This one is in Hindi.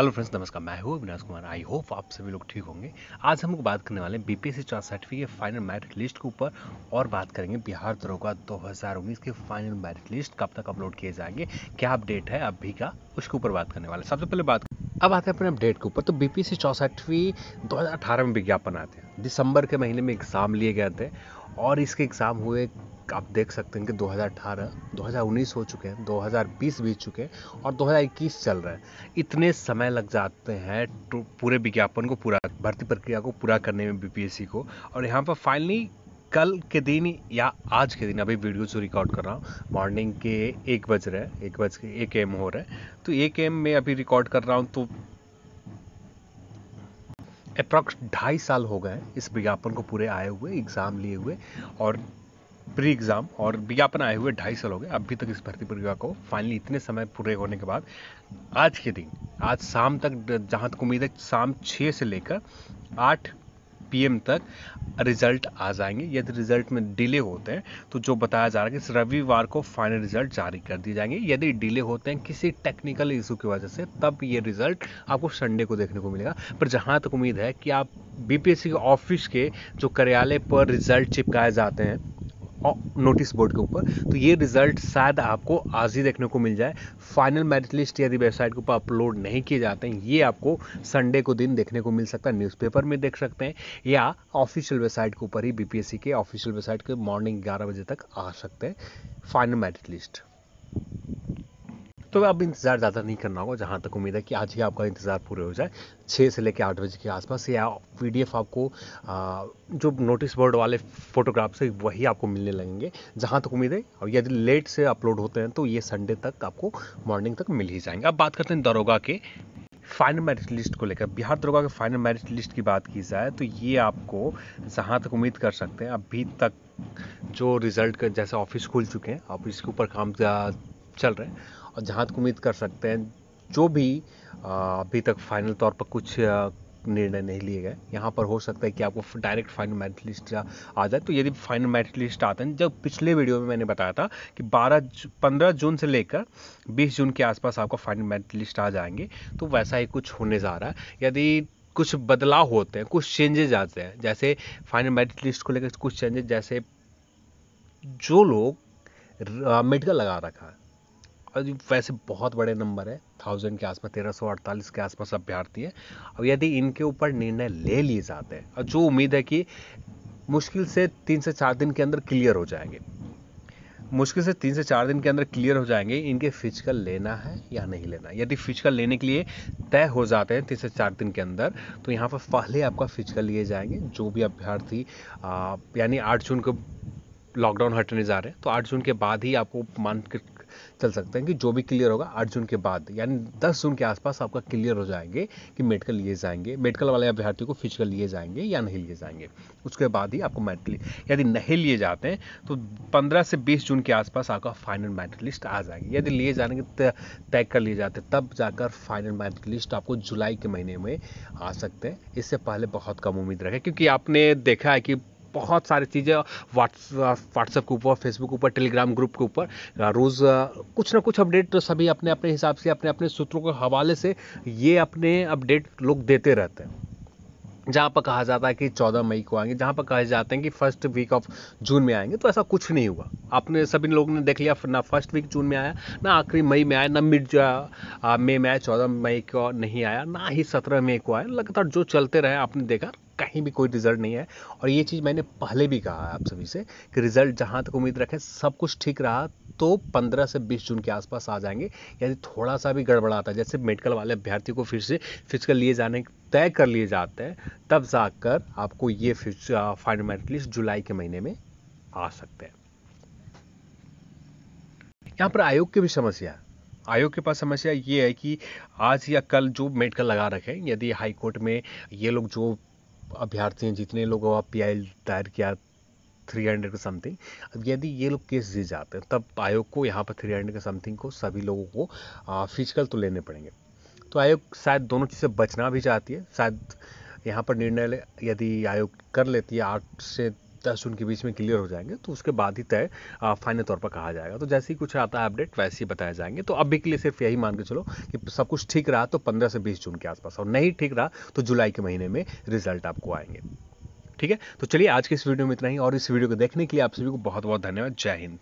हेलो फ्रेंड्स नमस्कार। मैं हूँ अविनाश कुमार। आई होप आप सभी लोग ठीक होंगे। आज हम लोग बात करने वाले हैं बीपीएससी चार सर्टिफिकेट फाइनल मेरिट लिस्ट के ऊपर और बात करेंगे बिहार दरोगा 2019 के फाइनल मेरिट लिस्ट कब तक अपलोड किए जाएँगे, क्या अपडेट है अभी का, उसके ऊपर बात करने वाले सबसे पहले बात अब आते हैं अपने अपडेट के ऊपर। तो बीपीएससी चौसठवीं 2018 में विज्ञापन आते हैं। दिसंबर के महीने में एग्ज़ाम लिए गए थे और इसके एग्ज़ाम हुए, आप देख सकते हैं कि 2018 2019 हो चुके हैं 2020 बीत चुके हैं और 2021 चल रहा है। इतने समय लग जाते हैं पूरे विज्ञापन को पूरा, भर्ती प्रक्रिया को पूरा करने में बीपीएससी को। और यहाँ पर फाइनली कल के दिन या आज के दिन, अभी वीडियो जो रिकॉर्ड कर रहा हूँ मॉर्निंग के एक बज रहे हैं, एक बज के एक एम हो रहा है। तो एक एम में अभी रिकॉर्ड कर रहा हूँ तो अप्रॉक्स ढाई साल हो गए इस विज्ञापन को पूरे आए हुए एग्ज़ाम लिए हुए और प्री एग्ज़ाम और विज्ञापन आए हुए ढाई साल हो गए। अभी तक इस भर्ती प्रक्रिया को फाइनली इतने समय पूरे होने के बाद, आज के दिन, आज शाम तक, जहाँ तक उम्मीद है, शाम छः से लेकर आठ पीएम तक रिज़ल्ट आ जाएँगे। यदि रिज़ल्ट में डिले होते हैं तो जो बताया जा रहा है कि रविवार को फाइनल रिज़ल्ट जारी कर दिए जाएँगे। यदि डिले होते हैं किसी टेक्निकल इशू की वजह से, तब ये रिज़ल्ट आपको संडे को देखने को मिलेगा। पर जहाँ तक उम्मीद है कि आप बीपीएससी के ऑफ़िस के जो कार्यालय पर रिज़ल्ट चिपकाए जाते हैं नोटिस बोर्ड के ऊपर। तो ये रिज़ल्ट शायद आपको आज ही देखने को मिल जाए। फाइनल मेरिट लिस्ट यदि वेबसाइट के ऊपर अपलोड नहीं किए जाते हैं, ये आपको संडे को दिन देखने को मिल सकता है। न्यूज़पेपर में देख सकते हैं या ऑफिशियल वेबसाइट के ऊपर ही बीपीएससी के ऑफिशियल वेबसाइट के मॉर्निंग ग्यारह बजे तक आ सकते हैं। फाइनल मेरिट लिस्ट तो अब इंतज़ार ज़्यादा नहीं करना होगा जहाँ तक उम्मीद है कि आज ही आपका इंतज़ार पूरे हो जाए। छः से लेकर आठ बजे के आसपास या पी आपको आ, जो नोटिस बोर्ड वाले फोटोग्राफ्स है वही आपको मिलने लगेंगे। जहाँ तक उम्मीद है और यदि लेट से अपलोड होते हैं तो ये संडे तक आपको मॉर्निंग तक मिल ही जाएँगे। अब बात करते हैं दरोगा के फाइनल मेरिट लिस्ट को लेकर। बिहार दरोगा के फाइनल मेरिट लिस्ट की बात की जाए तो ये आपको जहाँ तक उम्मीद कर सकते हैं अभी तक जो रिज़ल्ट जैसे ऑफ़िस खुल चुके हैं ऑफ़िस के ऊपर काम चल रहे हैं और जहाँ तक उम्मीद कर सकते हैं, जो भी अभी तक फाइनल तौर पर कुछ निर्णय नहीं लिए गए। यहाँ पर हो सकता है कि आपको डायरेक्ट फाइनल मेरिट लिस्ट आ जाए। तो यदि फाइनल मेरिट लिस्ट आते हैं, जब पिछले वीडियो में मैंने बताया था कि 12 15 जून से लेकर 20 जून के आसपास आपका फाइनल मेरिट लिस्ट आ जाएँगे तो वैसा ही कुछ होने जा रहा है। यदि कुछ बदलाव होते हैं, कुछ चेंजेज आते हैं, जैसे फाइनल मेरिट लिस्ट को लेकर कुछ चेंजेज जैसे जो लोग मेडिकल लगा रखा है वैसे बहुत बड़े नंबर है। थाउज़ेंड के आसपास, तेरह सौ अड़तालीस के आसपास अभ्यर्थी है। और यदि इनके ऊपर निर्णय ले लिए जाते हैं, और जो उम्मीद है कि मुश्किल से तीन से चार दिन के अंदर क्लियर हो जाएँगे। मुश्किल से तीन से चार दिन के अंदर क्लियर हो जाएँगे, इनके फ़िज़िकल लेना है या नहीं लेना यदि फ़िज़िकल लेने के लिए तय हो जाते हैं तीन से चार दिन के अंदर तो यहाँ पर पहले आपका फ़िज़िकल लिए जाएँगे। जो भी अभ्यर्थी यानी आठ जून को लॉकडाउन हटने जा रहे हैं तो आठ जून के बाद ही आपको मान चल सकते हैं कि जो भी क्लियर होगा, आठ जून के बाद, यानी दस जून के आसपास आपका क्लियर हो जाएँगे कि मेडिकल लिए जाएँगे। मेडिकल वाले अभ्यर्थी को फ़िज़िकल लिए जाएँगे या नहीं लिए जाएँगे। उसके बाद ही आपको मेडिकल यदि नहीं लिए जाते हैं तो पंद्रह से बीस जून के आसपास आपका फाइनल मेरिट लिस्ट आ जाएगी। यदि लिए जाने के तय कर लिए जाते तब जाकर फाइनल मेरिट लिस्ट आपको जुलाई के महीने में आ सकते हैं। इससे पहले बहुत कम उम्मीद रखे, क्योंकि आपने देखा है कि बहुत सारी चीज़ें व्हाट्सएप के ऊपर फेसबुक के ऊपर टेलीग्राम ग्रुप के ऊपर रोज़ कुछ ना कुछ अपडेट तो सभी अपने अपने हिसाब से अपने अपने सूत्रों के हवाले से ये अपने अपडेट लोग देते रहते हैं। जहाँ पर कहा जाता है कि चौदह मई को आएँगे, जहाँ पर कहा जाते हैं कि फ़र्स्ट वीक ऑफ़ जून में आएँगे तो ऐसा कुछ नहीं हुआ। आपने सभी लोगों ने देख लिया, ना फ़र्स्ट वीक जून में आया, ना आखिरी मई में आया, ना मिड जो मई में आया, चौदह मई को नहीं आया, ना ही सत्रह मई को आया। लगातार जो चलते रहे, आपने देखा, कहीं भी कोई रिज़ल्ट नहीं है। और ये चीज़ मैंने पहले भी कहा है आप सभी से कि रिज़ल्ट जहाँ तक उम्मीद रखें, सब कुछ ठीक रहा तो 15 से 20 जून के आसपास आ जाएँगे। यदि थोड़ा सा भी गड़बड़ाता जैसे मेडिकल वाले अभ्यर्थी को फिर से फ़िज़िकल लिए जाने तय कर लिए जाते हैं, तब जाकर आपको ये फाइनल मेरिट लिस्ट जुलाई के महीने में आ सकते हैं। यहाँ पर आयोग की भी समस्या आयोग के पास समस्या ये है कि आज या कल जो मेडिकल लगा रखे यदि हाई कोर्ट में ये लोग जो अभ्यर्थी हैं, जितने लोगों पी आई दायर किया थ्री हंड्रेड का समथिंग अब यदि ये लोग केस जीत जाते हैं, तब आयोग को यहाँ पर थ्री हंड्रेड का समथिंग को सभी लोगों को फ़िज़िकल तो लेने पड़ेंगे। तो आयोग शायद दोनों चीज़ें बचना भी चाहती है। शायद यहाँ पर निर्णय यदि आयोग कर लेती है, आठ से दस जून के बीच में क्लियर हो जाएँगे तो उसके बाद ही तय फाइनल तौर पर कहा जाएगा। तो जैसे ही कुछ आता है अपडेट वैसे ही बताए जाएँगे। तो अभी के लिए सिर्फ़ यही मान के चलो कि सब कुछ ठीक रहा तो पंद्रह से बीस जून के आसपास, और नहीं ठीक रहा तो जुलाई के महीने में रिज़ल्ट आपको आएँगे। ठीक है? तो चलिए आज के इस वीडियो में इतना ही, और इस वीडियो को देखने के लिए आप सभी को बहुत बहुत धन्यवाद। जय हिंद।